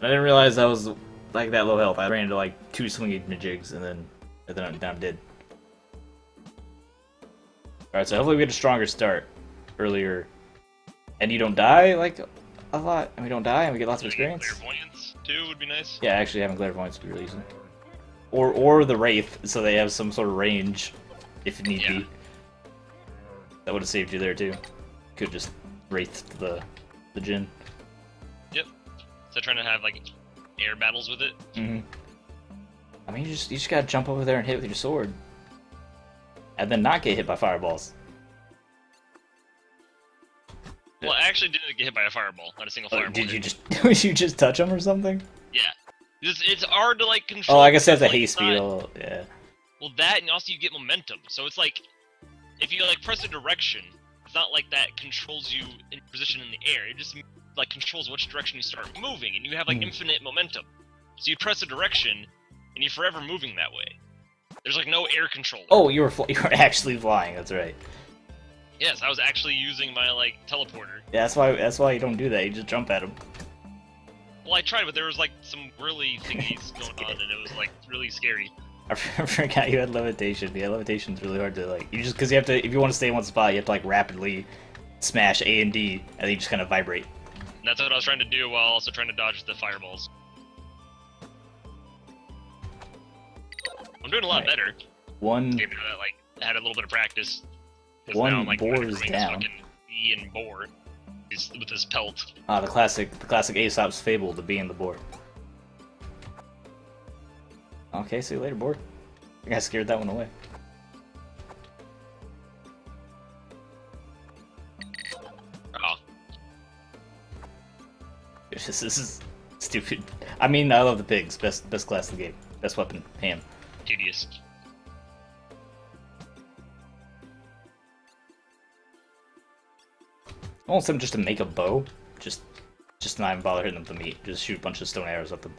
I didn't realize I was like that low health. I ran into like two swinging jigs and then and then I'm, I'm dead. Alright, so hopefully we get a stronger start earlier. And you don't die like a lot, and we don't die, and we get lots of experience. Clairvoyance too would be nice. Yeah, actually having clairvoyance would be really easy. Or or the wraith, so they have some sort of range, if need Yeah. be. That would have saved you there too. Could just wraith the the Jin. So trying to have like air battles with it. Mm-hmm. I mean, you just you just gotta jump over there and hit with your sword, and then not get hit by fireballs. Well, I actually didn't get hit by a fireball, not a single Oh, fireball. did you just did you just touch them or something? Yeah. It's, it's hard to like control. Oh, I guess that's a like, haste it's speed. Oh, yeah. Well, that and also you get momentum. So it's like if you like press a direction, it's not like that controls you in position in the air. It just like controls which direction you start moving, and you have like Hmm. infinite momentum. So you press a direction, and you're forever moving that way. There's like no air control. Oh, you were you were actually flying. That's right. Yes, I was actually using my like teleporter. Yeah, that's why that's why you don't do that. You just jump at them. Well, I tried, but there was like some really thingies going on, and it was like really scary. I forgot you had levitation. Yeah, levitation's really hard to like. You just because you have to if you want to stay in one spot, you have to like rapidly smash A and D, and then you just kind of vibrate. And that's what I was trying to do while also trying to dodge the fireballs. I'm doing a lot Right. better. One Game that like had a little bit of practice. One now I'm, like boar is down. and boar. He's with his pelt. ah the classic the classic Aesop's fable, the bee and the boar. Okay, see you later, boar. I think I scared that one away. This is stupid. I mean, I love the pigs. Best best class in the game. Best weapon. Ham. tedious. I want them just to make a bow. Just just not even bother hitting them with the meat. Just shoot a bunch of stone arrows at them.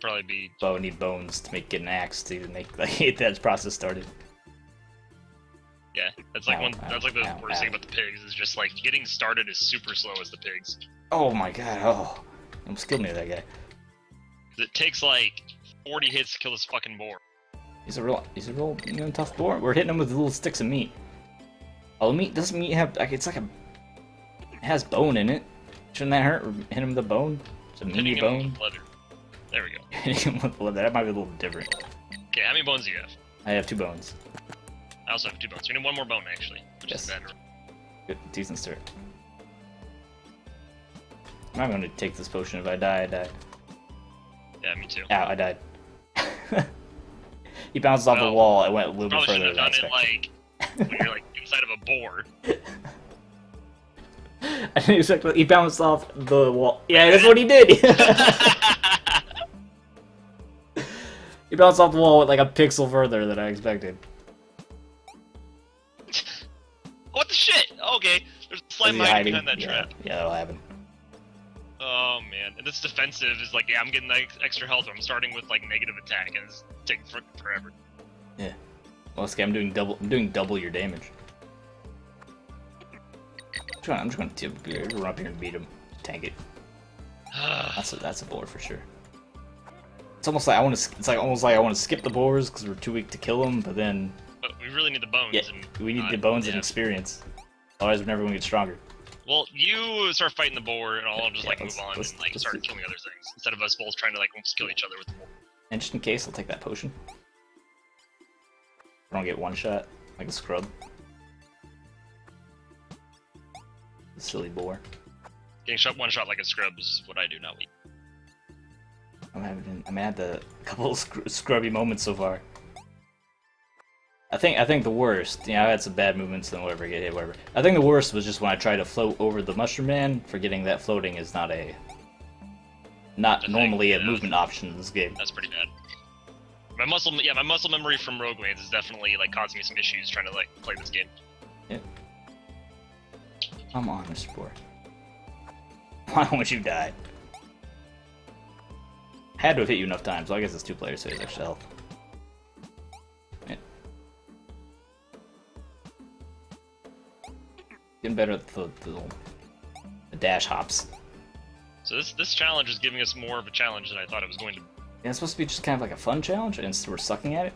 Probably be Bow need bones to make get an axe to even make like get that process started. Yeah. That's like Ow, one. ow, That's like the ow, worst thing about the pigs is just like getting started is super slow as the pigs. Oh my god! Oh, I'm killed me that guy. It takes like 40 hits to kill this fucking boar. He's a real he's a real you know, tough boar. We're hitting him with little sticks of meat. Oh, meat doesn't meat have like it's like a it has bone in it. Shouldn't that hurt? Hit him with the bone. It's a meaty bone. leather. There we go. Hitting him with leather. That might be a little different. Okay, how many bones do you have? I have two bones. I also have two bones. We need one more bone actually, which Yes. is better. Good, decent start. I'm not gonna take this potion. If I die, I die. Yeah, me too. Ow, I died. he bounced off the wall and went a little bit further than I done it expected. like when you're like inside of a boar. I didn't expect he bounced off the wall. Yeah, that's what he did. he bounced off the wall with like a pixel further than I expected. Okay, there's a Was slime hiding hiding? behind that yeah, trap. yeah, that'll happen. Oh man, and this defensive is like, yeah, I'm getting like extra health. I'm starting with like negative attack, and it's taking for- forever. Yeah. Well, okay, I'm doing double. I'm doing double your damage. I'm just gonna, I'm just gonna tip, run up here and beat him. Tank it. That's a, that's a boar for sure. It's almost like I want to. It's like almost like I want to skip the boars because we're too weak to kill them. But then, but we really need the bones. yeah, and we need not- the bones and experience. Otherwise, we're never stronger. Well, you start fighting the boar, and I'll just Yeah, like move on and like start killing other things instead of us both trying to like almost kill each other with the boar. And just in case, I'll take that potion. I don't get one shot like a scrub. Silly boar. Getting shot one shot like a scrub is what I do, not we. I'm having. I'm at the couple scrubby moments so far. I think. I think the worst. You know, I had some bad movements and whatever get hit, whatever. I think the worst was just when I tried to float over the mushroom man, forgetting that floating is not a. Not A thing, normally a movement option in this game. That's pretty bad. My muscle, yeah, my muscle memory from Rogue Waves is definitely like causing me some issues trying to like play this game. Come on, Mr. Boar. Why won't you die? Had to have hit you enough times, so I guess it's two players, so there's extra health. Getting better at the, the, the dash hops. So this this challenge is giving us more of a challenge than I thought it was going to. Yeah, it's supposed to be just kind of like a fun challenge, and we're sucking at it.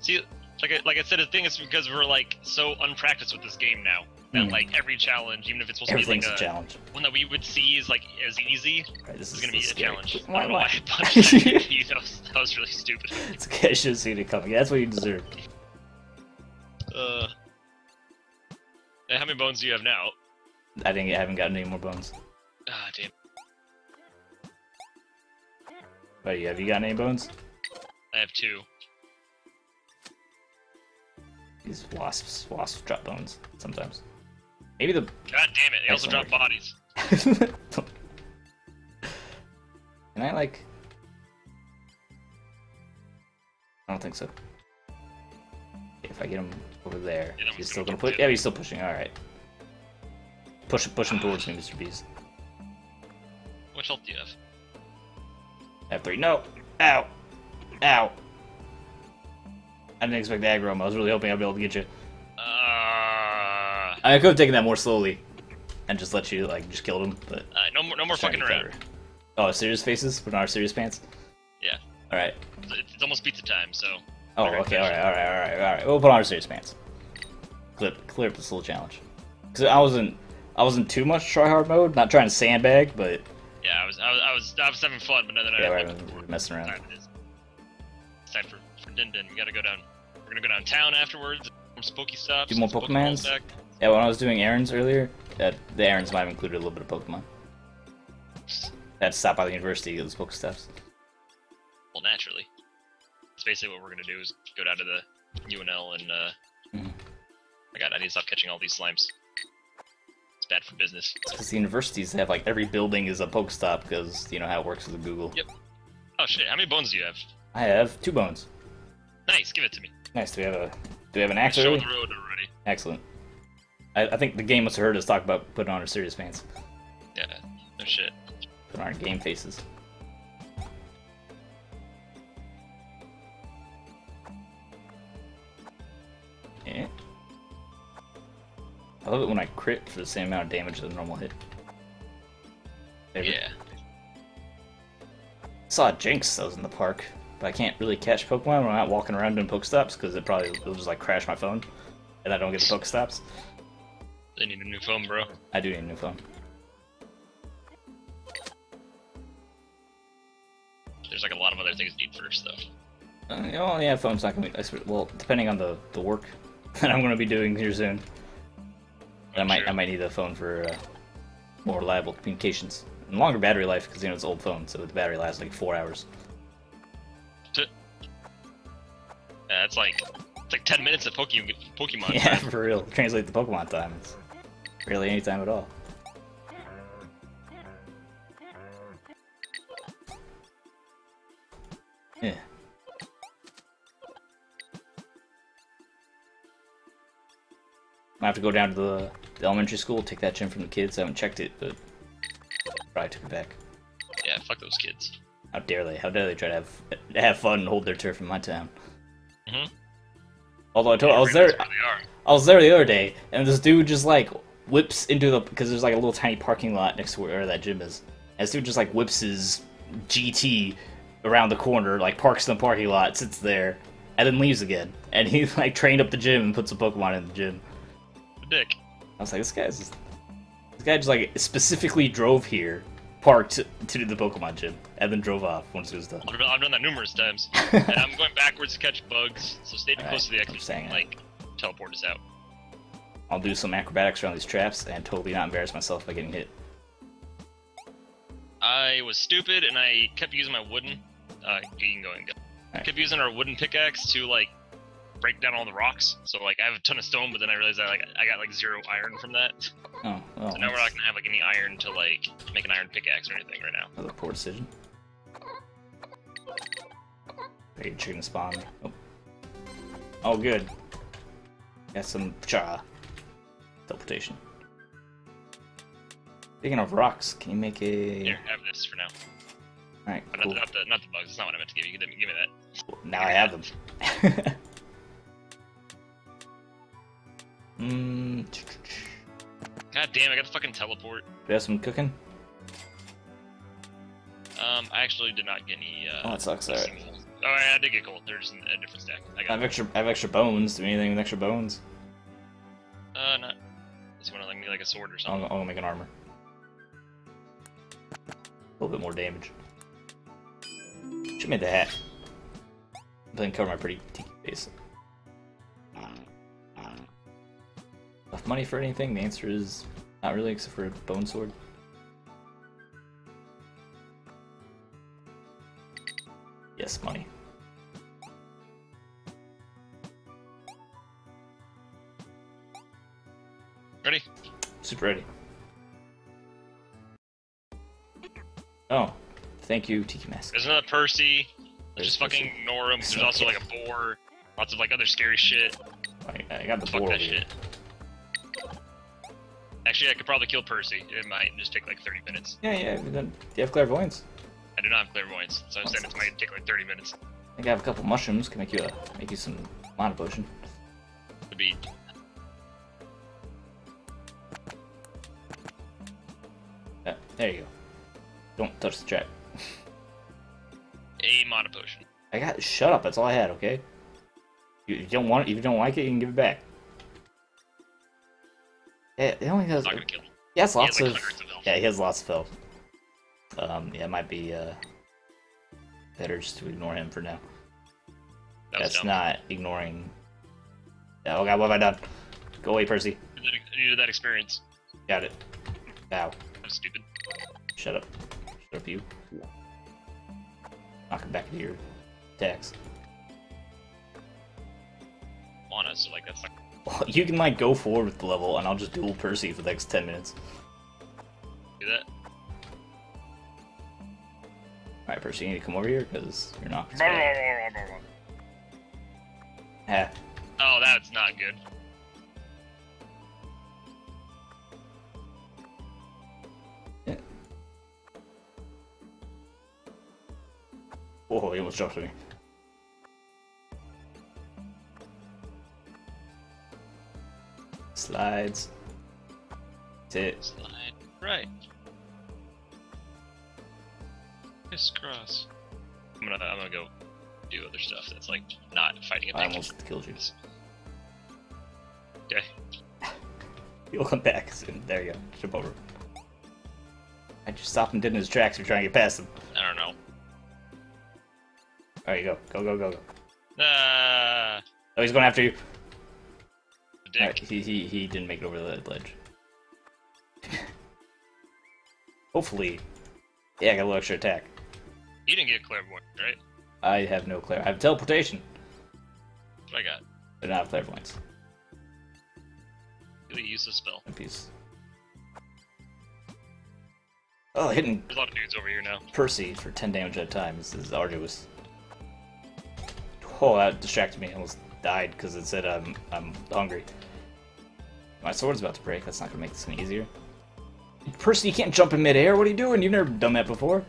See, like I, like I said, the thing is because we're like so unpracticed with this game now that Hmm. like every challenge, even if it's supposed to be like a challenge. one that we would see is like as easy, Right, this this is is gonna be a scary. challenge. I Why- don't know why why? I punched that. you. That was, that was really stupid. It's okay. I should have seen it coming. That's what you deserve. Uh, hey, how many bones do you have now? I didn't. I haven't gotten any more bones. Ah, damn. But you have you gotten any bones? I have two. These wasps, wasps drop bones sometimes. Maybe the. God damn it! They also drop work. bodies. Can I like? I don't think so. If I get him over there, Yeah, he's still gonna push. Yeah, he's still pushing. All right. Push, push him towards me, Mr. Beast. What health do you have? I have three. No. Ow. Ow. I didn't expect to aggro. I was really hoping I'd be able to get you. Uh, I could have taken that more slowly, and just let you like just killed him, but. uh no more, no more Just trying to fucking around. Oh, serious faces? Put on our serious pants? Yeah. Alright. It's, it's almost pizza time, so. Oh, okay, alright, alright, alright, alright. We'll put on our serious pants. Clear, clear up this little challenge. Because I wasn't, I wasn't too much try hard mode, not trying to sandbag, but Yeah, I was, I was, I was, I was having fun, but then I yeah, like, we're, we're messing around. time it is. It's time for for Din Din. We gotta go down. We're gonna go downtown afterwards. Some spooky stuff. Do more Pokemon Pokemons? back. Yeah, when I was doing errands earlier, that the errands might have included a little bit of Pokemon. I had to stop by the university to get those Pokestops. Well, naturally. That's basically what we're gonna do is go down to the UNL and uh. I got. I need to stop catching all these slimes. It's bad for business. Because the universities have like every building is a Pokestop because you know how it works with Google. Yep. Oh shit! How many bones do you have? I have two bones. Nice. Give it to me. Nice. Do we have a do we have an axe Show already? the road already. Excellent. I, I think the game must have heard us talk about putting on our serious pants, Yeah. No shit. putting on our game faces. Yeah. I love it when I crit for the same amount of damage as a normal hit. Favorite. Yeah. saw a Jynx that was in the park, but I can't really catch Pokemon when I'm not walking around doing Pokestops because it probably will just like crash my phone, and I don't get the Pokestops. They need a new phone, bro. I do need a new phone. There's like a lot of other things you need first, though. Uh, oh yeah, phone's not gonna be. Well, depending on the the work that I'm gonna be doing here soon, I might I might need a phone for uh, more reliable communications and longer battery life because you know it's an old phone, so the battery lasts like four hours. Yeah, it's like it's like ten minutes of Pokemon. Pokemon. yeah, for real. Translate the Pokemon time. It's really any time at all. Yeah. I have to go down to the, the elementary school, take that gym from the kids. I haven't checked it, but probably took it back. Yeah, fuck those kids. How dare they? How dare they try to have have fun and hold their turf in my town? Mhm. Although I told I was there, where they are. I was there the other day, and this dude just like whips into the because there's like a little tiny parking lot next to where that gym is. And this dude just like whips his GT around the corner, like parks in the parking lot, sits there, and then leaves again. And he like trained up the gym and puts a Pokemon in the gym. Dick. I was like, this guy's just, this guy just like specifically drove here, parked to do the Pokemon gym, and then drove off once it was done. I've done- that numerous times. and I'm going backwards to catch bugs, so stay too Alright, close to the exit. saying and, it. Like, teleport us out. I'll do some acrobatics around these traps and totally not embarrass myself by getting hit. I was stupid and I kept using my wooden. Uh, you can go and go. I kept using our wooden pickaxe to like break down all the rocks. So like I have a ton of stone, but then I realized I like I got like zero iron from that. So Oh, well, now we're not gonna have like any iron to like make an iron pickaxe or anything right now. Another poor decision. Big chicken spawn. Oh. oh, good. Got some cha. Teleportation. Speaking of rocks, can you make a? Here, have this for now. Alright, But cool. not, not the not the bugs. That's not what I meant to give you. Give me, give me that. Now I have them. mm, God damn! I got to fucking teleport. we have some cooking? Um, I actually did not get any. Uh, Oh, that sucks. Alright. Oh, I I did get gold. They're just in a different stack. I I have extra. I have extra bones. Do anything with extra bones? Uh, not. This to like me like a sword or something. I'll, something. I'll make an armor. A little bit more damage. Should make the hat. Then cover my pretty tiki face. Enough money for anything? The answer is not really, except for a bone sword. Yes, money. Ready? Super ready. Oh, thank you, Tiki Mask. There's another Percy. There's Just fucking Percy. ignore him. There's also like a boar. Lots of like other scary shit. I, I got the Fuck boar that shit. Actually, I could probably kill Percy. It might just take like 30 minutes. Yeah, yeah. but then- Do you have clairvoyance? I do not have clairvoyance, so I'm saying it might take like 30 minutes. I think I have a couple mushrooms. Can make you a make you some mana potion. To be Uh, there you go. Don't touch the trap. a mana potion. I got. Shut up. That's all I had. Okay. You, you don't want it. If you don't like it, you can give it back. Yeah, it only has. I'm not gonna kill him. He has He has lots like of. of. Yeah, he has lots of health. Um, yeah, it might be uh, better just to ignore him for now. That That's dumb. not ignoring. Oh god, what have I done? Go away, Percy. I needed- that experience. Got it. Ow. Was stupid. Shut up. Shut up, you. Knock him back into your attacks. Mana, so like that's Well, you can like go forward with the level, and I'll just duel Percy for the next ten minutes. do that. All right, Percy, you need to come over here because you're not. Ah, Oh, that's not good. Yeah. whoa, he almost jumped at me. Slides. That's it. Slide right. Crisscross. I'm gonna I'm gonna go do other stuff that's like not fighting a I thing. almost killed you. Okay. You'll come back soon. There you go. Jump over. I just stopped him dead in his tracks. You're trying to get past him. I don't know. There you go. Go, go, go, go. Ah, Oh, he's going after you. Dick. Alright, he, he, he didn't make it over the ledge. Hopefully. Yeah, I got a little extra attack. You didn't get clairvoyant, right? I have no clair. I have teleportation. That's what I got. I do not have clairvoyance. Really useless spell. One piece. Oh, hitting There's a lot of dudes over here now. Percy for 10 damage at a time This is arduous. Oh, that distracted me. I almost died because it said I'm, I'm hungry. My sword's about to break. That's not going to make this any easier. Percy, you can't jump in midair. What are you doing? You've never done that before.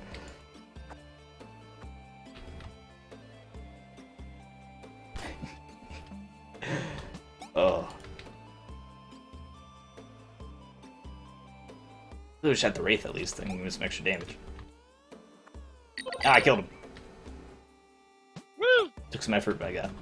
oh. I shot the Wraith at least, then give me some extra damage. Ah, I killed him. Woo! Took some effort, but I got him.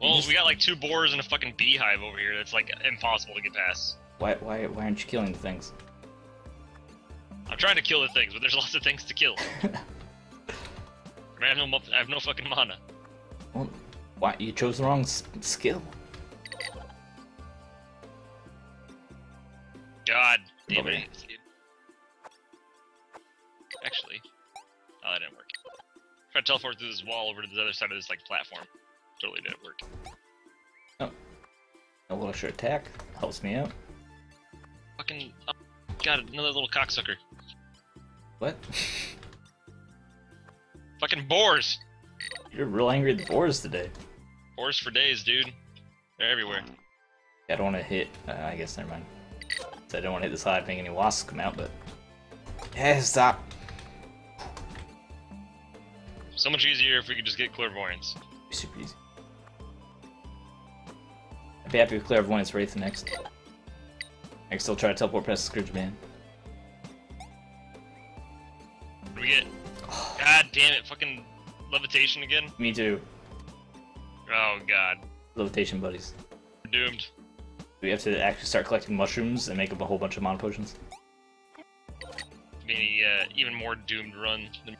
Well, we got like two boars and a fucking beehive over here that's like impossible to get past. Why, why, why aren't you killing the things? I'm trying to kill the things, but there's lots of things to kill. I have no, I have no fucking mana. Well, why you chose the wrong s- skill? God damn Okay. it. Actually, oh, that didn't work. Try to teleport through this wall over to the other side of this like platform. Totally didn't work. Oh. A little extra attack helps me out. Fucking, oh, God, another little cocksucker. What? Fucking boars. You're real angry at the boars today. Boars for days, dude. They're everywhere. I don't want to hit. Uh, I guess never mind. So I don't want to hit the side, make any wasps come out, but yeah, stop. So much easier if we could just get clairvoyance. Super easy. I'd be happy with clairvoyance wraith next. I can still try to teleport past the Scourge Man. What do we get? God damn it, fucking levitation again? Me too. Oh god. Levitation buddies. We're doomed. We have to actually start collecting mushrooms and make up a whole bunch of mana potions? Maybe uh, even more doomed run. Than...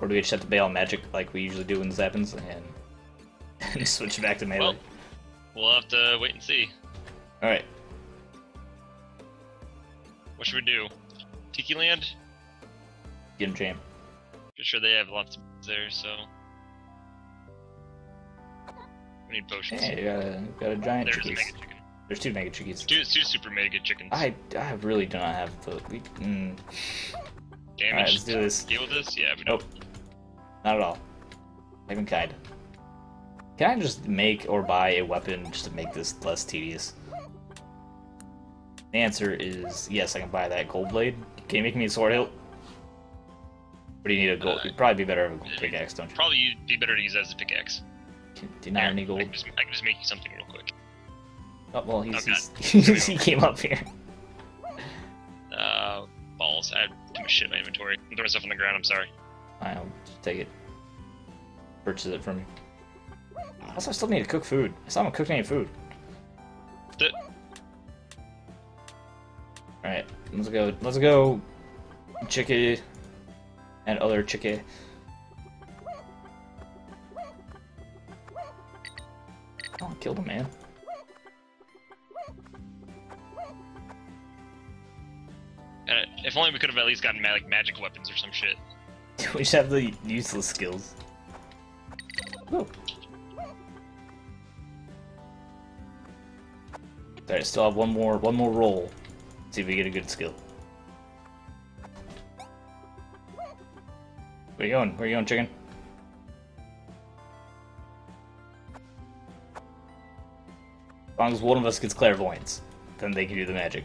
Or do we just have to bail on magic like we usually do when this happens and, and switch back to melee? Well, we'll have to wait and see. Alright, What should we do? Tiki Land? get him jam. Pretty sure they have lots of there, so. We need potions. Yeah, you got a, you got a giant There's a chickies. mega chicken. There's two mega chickies. Two, two super mega chickens. I, I really do not have the. We, mm, Damage. Alright, let's do this. Deal with this? Yeah, we Nope. Not at all. Not even kind. Can I just make or buy a weapon just to make this less tedious? The answer is yes, I can buy that gold blade. Can you make me a sword hilt? Do you need a gold? Uh, You'd probably be better with a pickaxe, don't you? Probably you'd be better to use that as a pickaxe. Do you not have any I gold? can, just, I can just make you something real quick. Oh, well, he's, Okay. he's, he came up here. Uh, balls. I had too much shit in my inventory. I'm throwing stuff on the ground, I'm sorry. I'll just take it. Purchase it from you. Also, I still need to cook food. I still haven't cooked any food. The, Alright, let's go. Let's go. Chicky and other chicky. Oh, I killed him, man. uh, if only we could have at least gotten like magic weapons or some shit. we just have the useless skills. Woo. Alright, still have one more one more roll. See if we get a good skill. Where you going? Where you going, chicken? As long as one of us gets clairvoyance, then they can do the magic.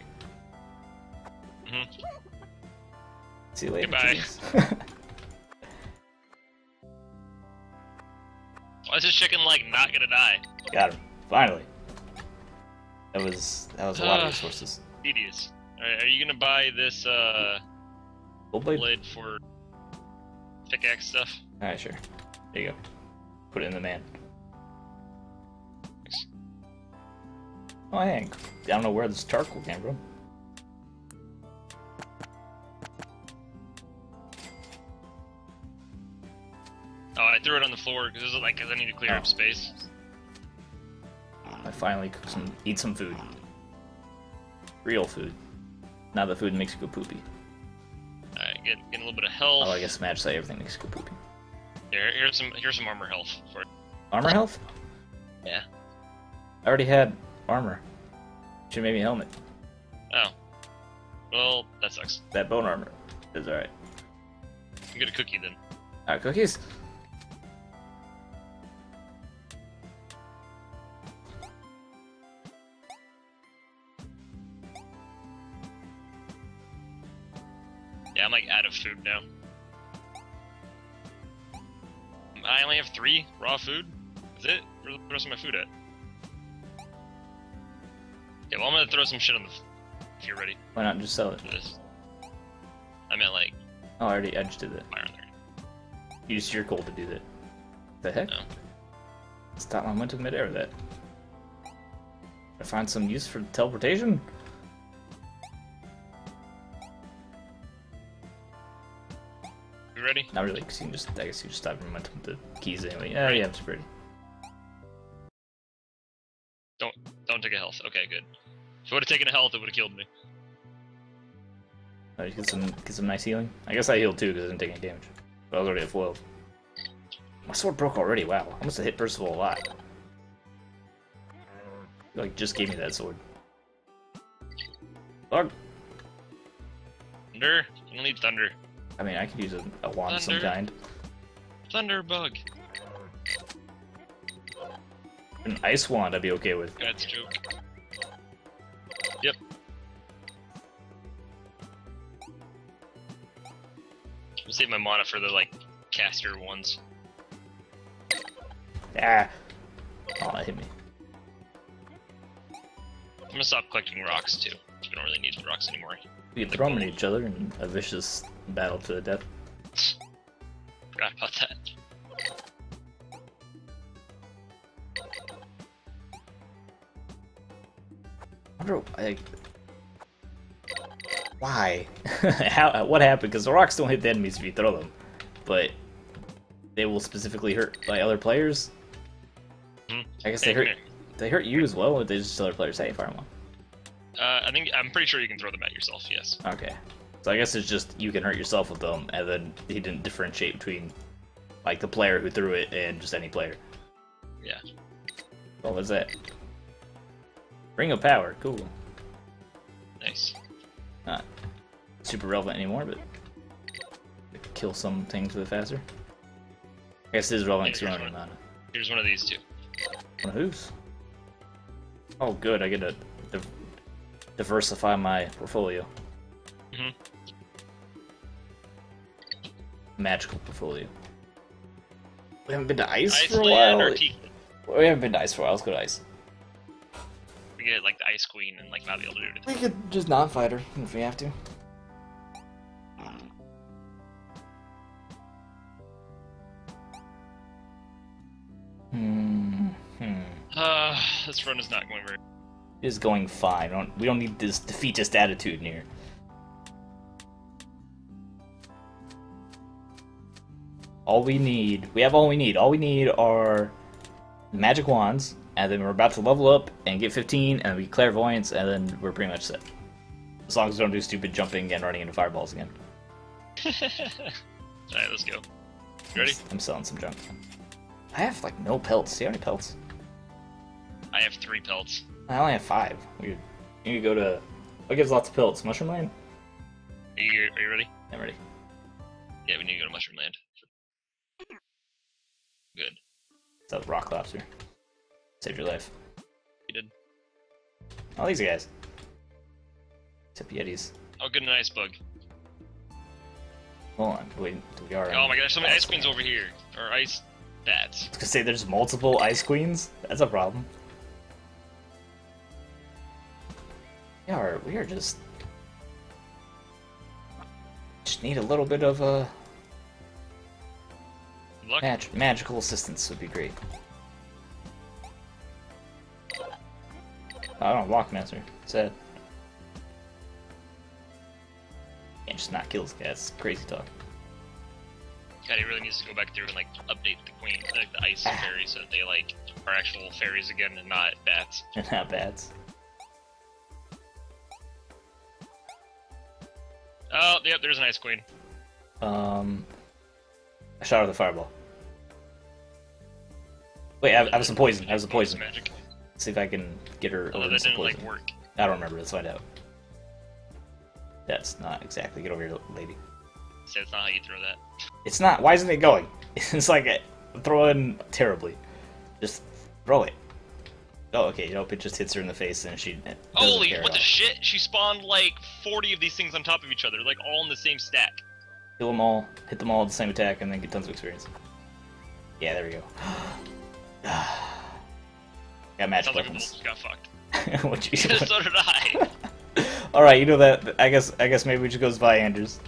Mhm. See you later. Goodbye. Why is this chicken like not gonna die? Got him. Finally. That was that was a lot of resources. Tedious. Alright, are you gonna buy this uh Gold blade? blade for pickaxe stuff? Alright, sure. There you go. Put it in the man. Thanks. Oh, hang. I don't know where this charcoal came from. Oh, I threw it on the floor because like cause I need to clear Oh. up space. Finally cook some, eat some food. Real food. Not the food that makes you go poopy. Alright, get, get a little bit of health. Oh, I guess Match say everything makes you go poopy. Here, here's some here's some armor health for it. Armor health? Yeah. I already had armor. Should made me a helmet. Oh. Well, that sucks. That bone armor is alright. I'll get a cookie then. Alright, cookies. Three raw food. Is it? Where's the rest of my food at? Yeah, well, I'm gonna throw some shit on the. F- if you're ready Why not just sell it? this. I meant like Oh, I already edged that. fire on there. You used your gold to do that. The heck? No. Stop my momentum midair with that. I find some use for teleportation? Not really, because you can just, I guess you just stop your momentum with the keys anyway. Yeah, yeah, it's pretty. Don't don't take a health. Okay, good. If I would have taken a health, it would have killed me. Oh, you get some, get some nice healing. I guess I healed too, because I didn't take any damage. But I was already at 12. My sword broke already, wow. I must have hit Percival a lot. Like, just gave me that sword. Fuck. Thunder? I don't need thunder. I mean, I could use a, a wand of some kind. Thunderbug. An ice wand I'd be okay with. That's a joke. Yep. We'll save my mana for the like caster ones. Ah! Oh, that hit me. I'm gonna stop collecting rocks too. We don't really need rocks anymore. We can throw them at each other in a vicious battle to the death. Forgot about that. I wonder, like, why? How? What happened? Because the rocks don't hit the enemies if you throw them, but they will specifically hurt like other players. Hmm. I guess they hurt. They hurt you as well, or they just tell other players, "Hey, fire them Uh, I think I'm pretty sure you can throw them at yourself. Yes. Okay. So I guess it's just you can hurt yourself with them, and then he didn't differentiate between like the player who threw it and just any player. Yeah. What was that? Ring of Power. Cool. Nice. Not super relevant anymore, but kill some things with it faster. I guess it is relevant because Yeah, you're here's running one. on Here's one of these two. One of whose? Oh, good. I get to div- diversify my portfolio. Mhm. Magical portfolio. We haven't been to ice, for a Iceland while. or We haven't been to ice for a while. Let's go to ice. We get like the Ice Queen and like not be able to do it. We could just not fight her if we have to. Hmm. Hmm. Uh, this run is not going very. Is going fine. We don't, we don't need this defeatist attitude in here. All we need, we have all we need. All we need are magic wands, and then we're about to level up and get 15, and we clairvoyance, and then we're pretty much set. As long as we don't do stupid jumping and running into fireballs again. Alright, let's go. You ready? I'm selling some junk. I have like no pelts. Do you have any pelts? I have three pelts. I only have five. We we need to go to. What gives lots of pills? Mushroom Land? Are you, are you ready? I'm ready. Yeah, we need to go to Mushroom Land. Good. That rock lobster. Saved your life. You did. All these guys. Tip Yetis. Oh, good, an ice bug. Hold on, wait, we are. Oh my gosh, so many ice Queen. queens over here. Or ice bats. I was gonna say there's multiple ice queens. That's a problem. We are. We are just. Just need a little bit of uh, Good mag- magical assistance would be great. I don't know, Walkmaster. Sad. Can't just not kill this guy. That's crazy talk. God, he really needs to go back through and like update the queen, like the ice Ah. fairies, so that they like are actual fairies again and not bats. Not bad. Oh, yep, there's an ice queen. Um, I shot her with a fireball. Wait, I have, I have some poison. I have some poison. Magic. see if I can get her over that some didn't poison. like work. I don't remember. Let's find out. That's not exactly. Get over here, lady. So it's not how you throw that. It's not. Why isn't it going? It's like it, throwing terribly. Just throw it. Oh, okay. Nope. It just hits her in the face, and she. Holy, at what the all. shit? She spawned like 40 of these things on top of each other, like all in the same stack. Kill them all. Hit them all with the same attack, and then get tons of experience. Yeah, there we go. Got magic Sounds weapons. just got fucked. what you? so did I. All right, you know that. I guess. I guess maybe we should go Andrews,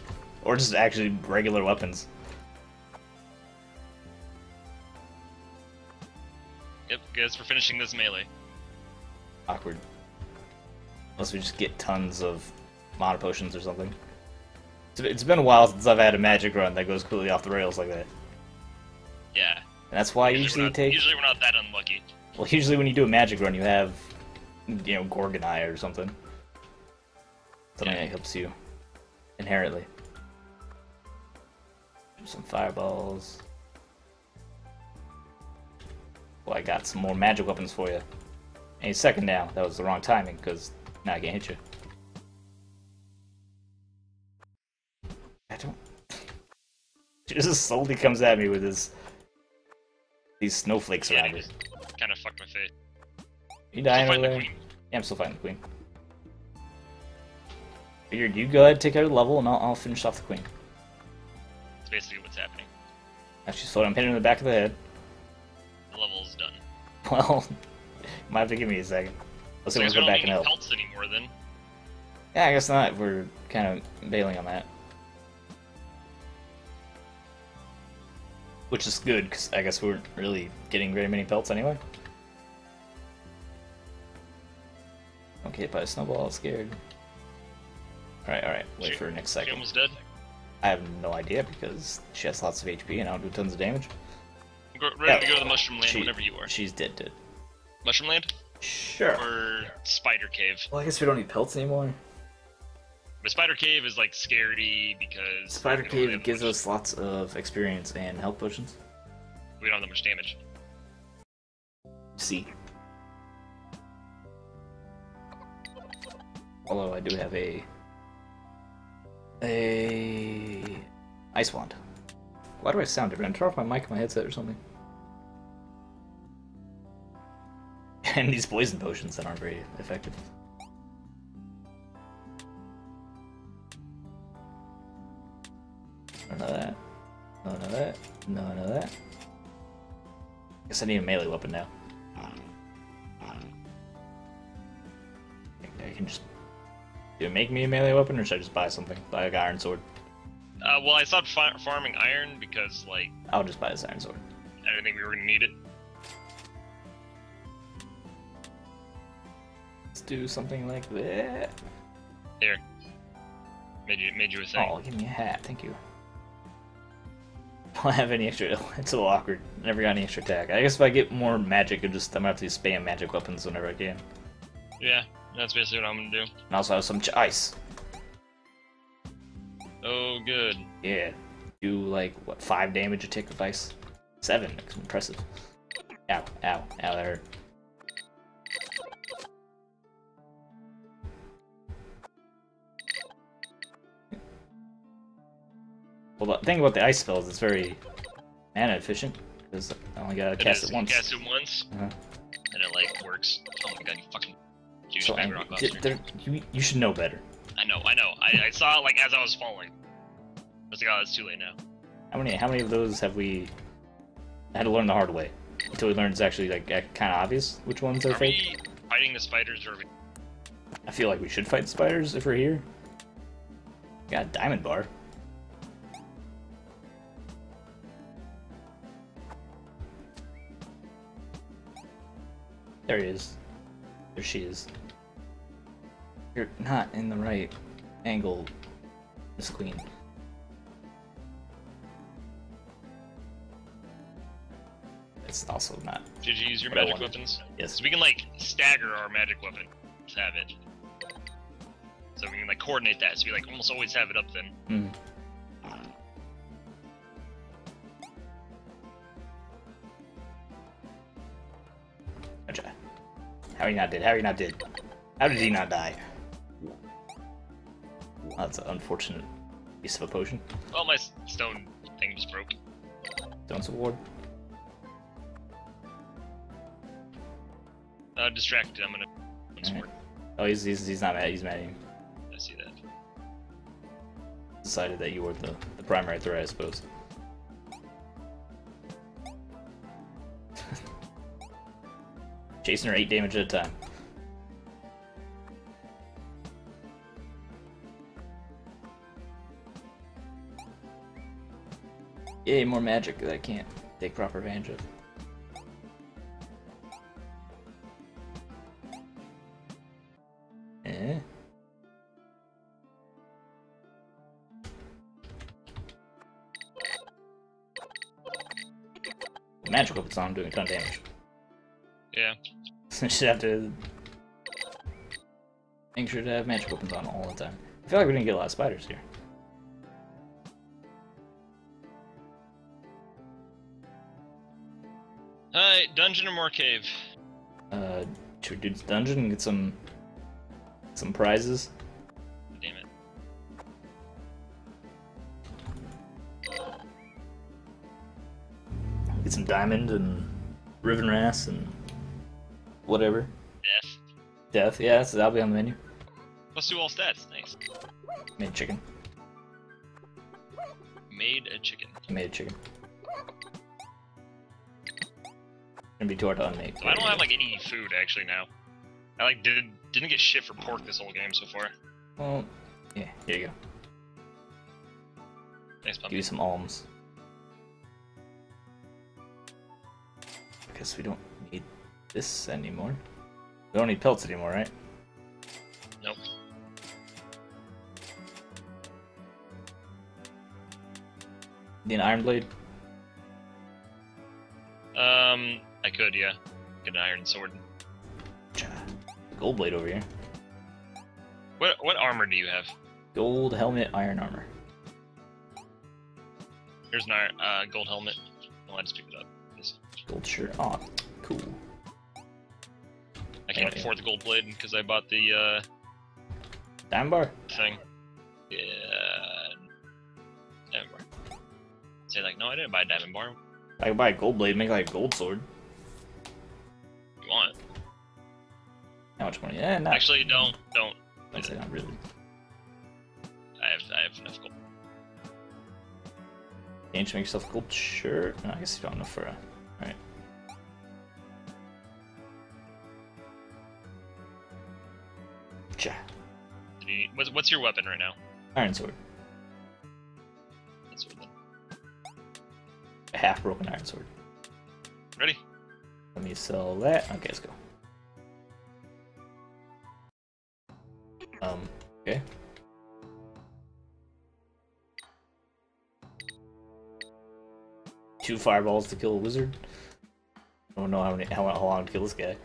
or just actually regular weapons. Yep, guess we're finishing this melee. Awkward. Unless we just get tons of mana potions or something. It's- It's been a while since I've had a magic run that goes completely off the rails like that. Yeah. And that's why usually, usually not, take. usually we're not that unlucky. Well, usually when you do a magic run, you have, you know, Gorgon Eye or something. Something Yeah. that helps you inherently. Some fireballs. Well, I got some more magic weapons for you. Any second now. That was the wrong timing, because now I can't hit you. I don't. She just slowly comes at me with this. These snowflakes Yeah, around just kind of fucked my face. You dying over there? queen. Yeah, I'm still fighting the queen. Figured you go ahead, take out the level, and I'll, I'll finish off the queen. That's basically what's happening. Actually, so I'm hitting her in the back of the head. Well, you might have to give me a second. Let's So see, we let's go back and help. pelts anymore then. Yeah, I guess not. We're kind of bailing on that. Which is good, because I guess we weren't really getting very many pelts anyway. Okay, hit by a snowball, scared. Alright, alright, wait She- for next She cycle. almost dead. I have no idea because she has lots of HP and I don't do tons of damage. Ready to go to the mushroom land She- whenever you are. She's dead, dead. Mushroom land Sure. or spider cave. Well, I guess we don't need pelts anymore. But spider cave is like scary because Spider Cave gives much- us lots of experience and health potions. We don't have that much damage. See. Although I do have a a ice wand. Why do I sound different? I turn off my mic my headset or something. And these poison potions that aren't very effective. None of that. None of that. None of that. Guess I need a melee weapon now. I can just. Do make me a melee weapon, or should I just buy something? Buy a iron sword. Uh, well, I stopped fa- farming iron because like I'll just buy this iron sword. I didn't think we were gonna need it. Let's do something like that. Here, made you made you a thing. Oh, give me a hat, thank you. I Don't have any extra. It's a little awkward. Never got any extra attack. I guess if I get more magic, I just I'm gonna have to spam magic weapons whenever I can. Yeah, that's basically what I'm gonna do. And also have some ice. Oh, good. Yeah. Do like what five damage a tick of ice? Seven. It's impressive. Ow, ow, ow, that hurt. Well, the thing about the ice spells, it's very mana efficient because I only gotta It cast is. it once. Cast it once, Uh-huh. and it like works. Oh my god, you fucking So bag and rock th- there- you, you should know better. I know, I know. I, I saw it like as I was falling. I was like, oh, it's too late now. How many how many of those have we had to learn the hard way until we learned it's actually like eh, kind of obvious which ones are Are fake? fighting the spiders or? I feel like we should fight spiders if we're here. Got a diamond bar. There he is. There she is. You're not in the right angle, Miss Queen. It's also not. Did you use your magic weapons? Yes. So we can like stagger our magic weapon. Have it. So we can like coordinate that. So we like almost always have it up then. Mm. How you not dead? How are you not dead? How did he not die? That's an unfortunate piece of a potion. Well, my stone thing just broke. Don't award. Uh, distracted. I'm gonna. Sword. Oh, he's, he's he's not mad. He's mad at you. I see that. Decided that you were the the primary threat, I suppose. Chasing her eight damage at a time. Yay, more magic that I can't take proper advantage of. Eh? Magic weapons on, I'm doing a ton of damage. Yeah. I should have to make sure to have magic weapons on all the time. I feel like we didn't get a lot of spiders here. Dungeon or more cave? Uh, should we do dungeon and get some some prizes? Damn it. Get some diamond and riven ras and whatever. Death. Death, yeah, that's, that'll be on the menu. Let's do all stats. Nice. Made chicken. Made a chicken. Made a chicken. Gonna be too on me. I don't have like any food actually now. I like did didn't get shit for pork this whole game so far. Well, yeah, here you go. Thanks, Give pumpkin. you some alms. Because we don't need this anymore. We don't need pelts anymore, right? Nope. Need an iron blade? Um, I could, yeah. Get an iron sword. Gold blade over here. What what armor do you have? Gold helmet, iron armor. Here's an iron, uh, gold helmet. Oh, I just picked it up. This- Gold shirt. Aw, cool. I can't afford the gold blade because I bought the uh, Diamond bar? thing. Yeah. Diamond bar. Say like, no, I didn't buy a diamond bar. I can buy a gold blade, make like a gold sword. You want it? How much money? Eh, not. Actually, don't, don't. I'd say not really. I have, I have enough gold. Can't you make yourself a gold shirt? No, I guess you don't have enough for a. Alright. Cha. What's, what's your weapon right now? Iron sword. Half broken iron sword. Ready? Let me sell that. Okay, let's go. Um, okay. Two fireballs to kill a wizard. I don't know how many how, how long to kill this guy.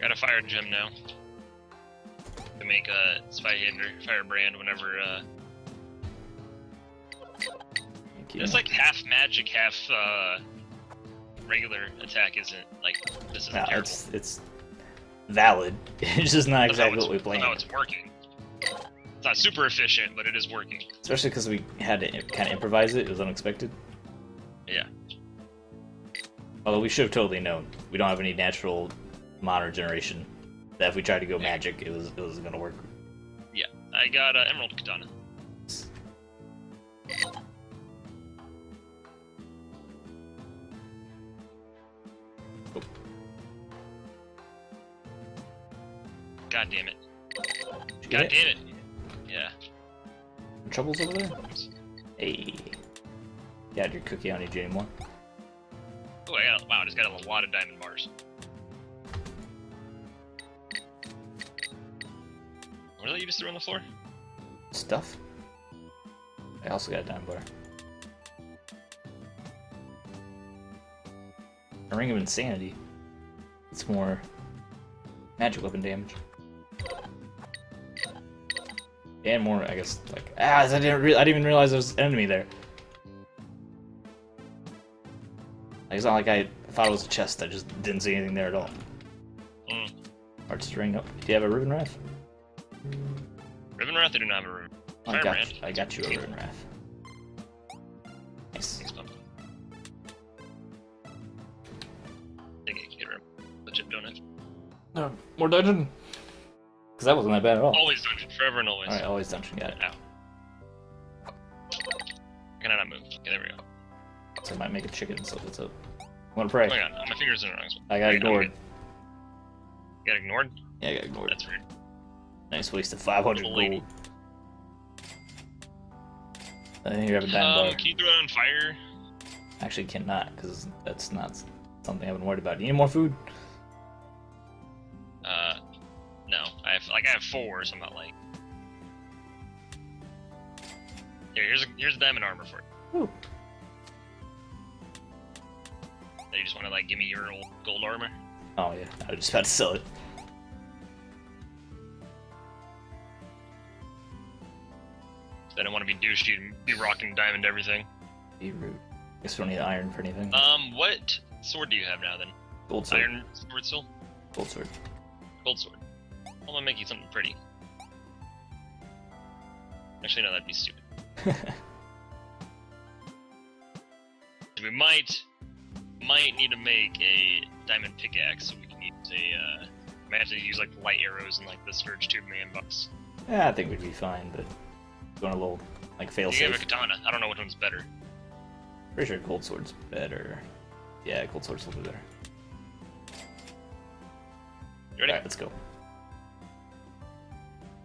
Got a fire gem now. To make a spy hinder, firebrand whenever, uh. You. It's like half magic, half, uh. Regular attack isn't, like, this isn't No, terrible. it's it's valid. It's just not exactly what we planned. how it's working. It's not super efficient, but it is working. Especially because we had to kind of improvise it. It was unexpected. Yeah. Although we should have totally known. We don't have any natural mana regeneration. That if we tried to go magic, it was it was gonna work. Yeah. I got uh, Emerald Katana. God damn it. Did God it? damn it. Yeah. Troubles over there? Hey. Yeah, your cookie. on don't need you anymore. Oh, I got, wow, I just got a lot of diamond bars. What did you just threw on the floor? Stuff. I also got a diamond bar. A ring of insanity. It's more magic weapon damage. And more, I guess, like ah, I didn't, re- I didn't even realize there was an enemy there. Like, it's not like I thought it was a chest. I just didn't see anything there at all. Mm. Arts ring up. Do you have a ribbon wrath? Ribbon Wrath, I do not have a ribbon. I got, I got you a ribbon wrath. Nice. Thanks, Pumpkin. I think I can get rid Legit, don't No, more dungeon. Because that wasn't that bad at all. Always forever and always. Alright, always dungeon, it. Ow. Can I not move? Okay, there we go. So I might make a chicken, so what's up? I'm gonna pray. Oh my god, my fingers in the wrong spot. I got ignored. You got ignored? Yeah, I got ignored. That's weird. Nice waste of 500 Little lady. gold. I think you have a diamond Um, can you throw it on fire? Actually, cannot, because that's not something I've been worried about. You need more food? Uh, no. I have like I have four, so I'm not like. Here, here's a here's a diamond armor for you. Ooh. You just want to like give me your old gold armor? Oh, yeah. I was just about to sell it. I don't want to be douchey and be rocking diamond everything. Be rude. Guess we don't need iron for anything. Um, what sword do you have now then? Gold sword. Iron sword still? Gold sword. Gold sword. I'm gonna make you something pretty. Actually, no, that'd be stupid. We might might need to make a diamond pickaxe so we can use a. Uh, might have to use like light arrows and like the scourge tube man bucks. yeah, I think we'd be fine, but going a little, like, fail safe. You have a katana. I don't know which one's better. Pretty sure gold sword's better. Yeah, gold sword's a little bit better. You ready? Alright, let's go.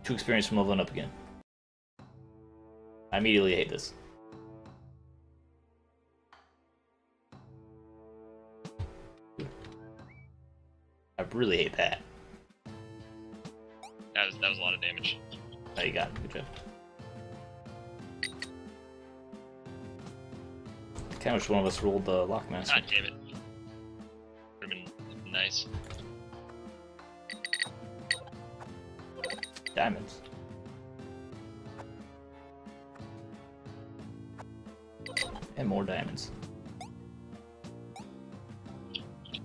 two experience from leveling up again. I immediately hate this. I really hate that. That was that was a lot of damage. Oh, you got it. Good job. Kind of wish one of us rolled the Lockmaster. God damn it. Would have been nice. Diamonds. And more diamonds.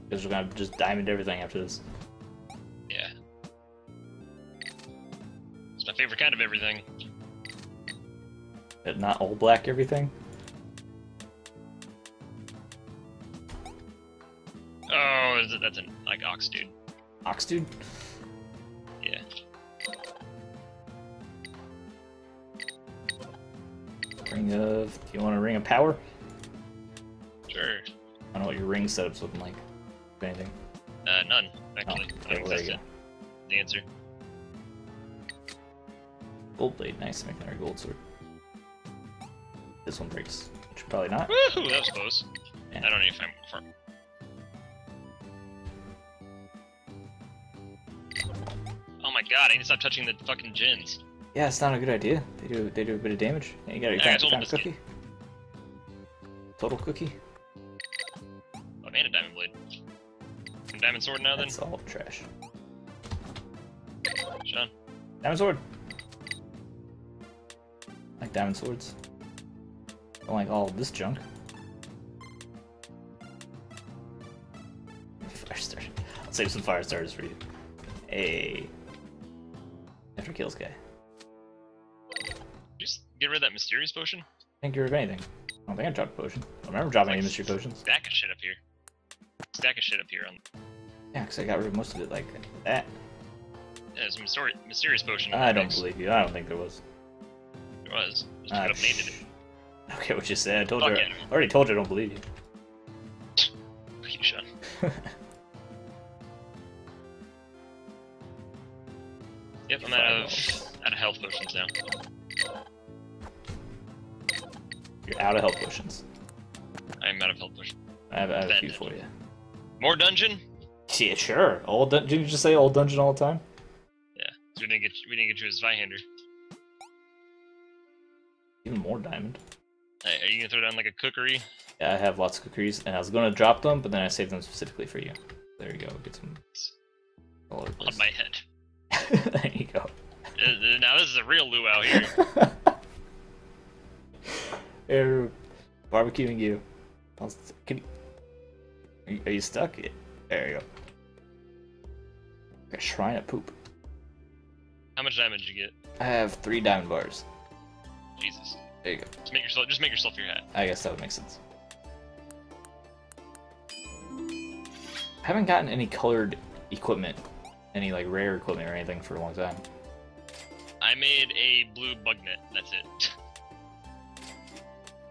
Because we're gonna just diamond everything after this. Yeah. It's my favorite kind of everything. But not all black everything. Oh, is it, that's an like ox dude. Ox dude? Yeah. Ring of. Do you want a ring of power? Setup's looking like. Anything. Uh, none actually. Oh, okay, well, there you it. The answer. Gold blade, nice, making our gold sword. This one breaks. Which probably not. Woohoo! That was close. Yeah. I don't know if I'm. For... Oh my god! I need to stop touching the fucking gins. Yeah, it's not a good idea. They do they do a bit of damage. Yeah, you got a Yeah, I kind told him of to cookie. Total cookie. Sword now then, That's all trash. Sean. Diamond sword. I like diamond swords. Don't like all this junk. Fire starter. I'll save some fire starters for you. Hey. After kills guy. Just get rid of that mysterious potion. I think you're of anything. I don't think I dropped a potion. I remember dropping any Like, mystery potions. Stack of shit up here. Stack of shit up here on. Yeah, because I got rid of most of it like that. Yeah, there's a mysterious, mysterious potion. I don't Thanks. believe you. I don't think there was. There was. Just Ah, up and sh- it. Okay, what you said. I told Fuck you. it. I already told you I don't believe you. Sean. Yep, I'm out of out of health potions now. You're out of health potions. I am out of health potions. I have, I have a few for you. More dungeon? Yeah, sure. Old dun- didn't you just say old dungeon all the time? Yeah. We didn't get we didn't get you as Zweihander. Even more diamond. Hey, are you gonna throw down like a cookery? Yeah, I have lots of cookeries, and I was going to drop them, but then I saved them specifically for you. There you go. Get some. On my head? there you go. Uh, uh, Now this is a real luau here. Here, barbecuing you. Are, you, are you stuck? There you go. A shrine of poop. How much damage did you get? I have three diamond bars. Jesus. There you go. Just make yourself just make yourself your hat. I guess that would make sense. I haven't gotten any colored equipment, any like rare equipment or anything for a long time. I made a blue bug net. That's it.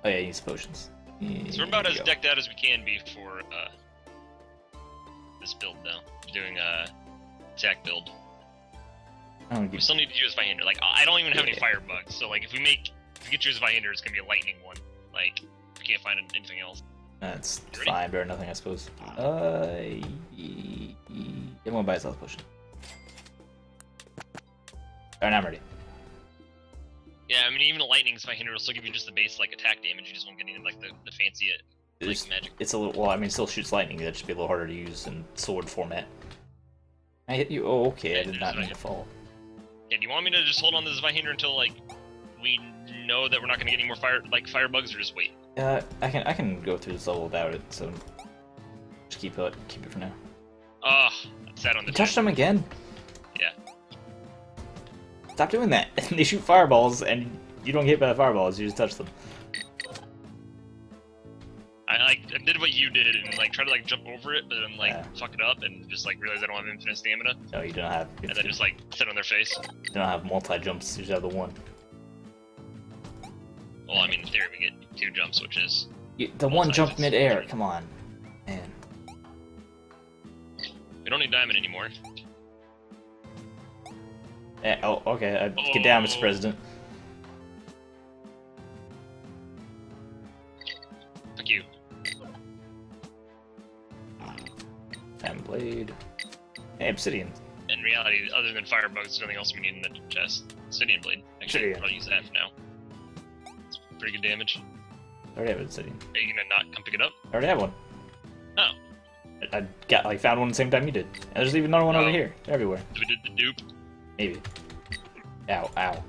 Oh yeah, he needs potions. So we're about as go. decked out as we can be for uh, this build now. Doing a attack build. I don't We still need to use Zweihander. Like I don't even have any Yeah. fire bugs. So like if we make if we get you as Zweihander, it's gonna be a lightning one. Like we can't find anything else. That's fine, better nothing, I suppose. Uh, y- y- everyone buys health potion. Alright, I'm ready. Yeah, I mean even a lightning's Zweihander will still give you just the base like attack damage. You just won't get any like the, the fancy uh, like It's, magic. it's a little. Well, I mean, it still shoots lightning. That should be a little harder to use in sword format. I hit you. Oh, okay. I did not mean to fall. Yeah, do you want me to just hold on to this Zweihander until like we know that we're not gonna get any more fire like fire bugs, or just wait? Uh, I can I can go through this level without it. So just keep it keep it for now. Ah, sat on the You touched them again. Yeah. Stop doing that. they shoot fireballs, and you don't get hit by the fireballs. You just touch them. I did what you did and like try to like jump over it, but then like Yeah. fuck it up and just like realize I don't have infinite stamina, No, you don't have. And then just like sit on their face. You don't have multi jumps. You just have the one. Well, I mean, in theory, we get two jumps, which is You, the one jump mid-air. Come on, man. we don't need diamond anymore. Eh, oh, okay. Uh, get down, Mr. Oh. President. Diamond blade. Hey, obsidian. In reality, other than firebugs, there's nothing else we need in the chest. Obsidian blade. Actually, Obsidian. I'll use that for now. It's pretty good damage. I already have an obsidian. Are you gonna not come pick it up? I already have one. Oh. I, I got like found one the same time you did. And there's even another one over Oh. here. They're everywhere. We did the dupe. Maybe. Ow, ow.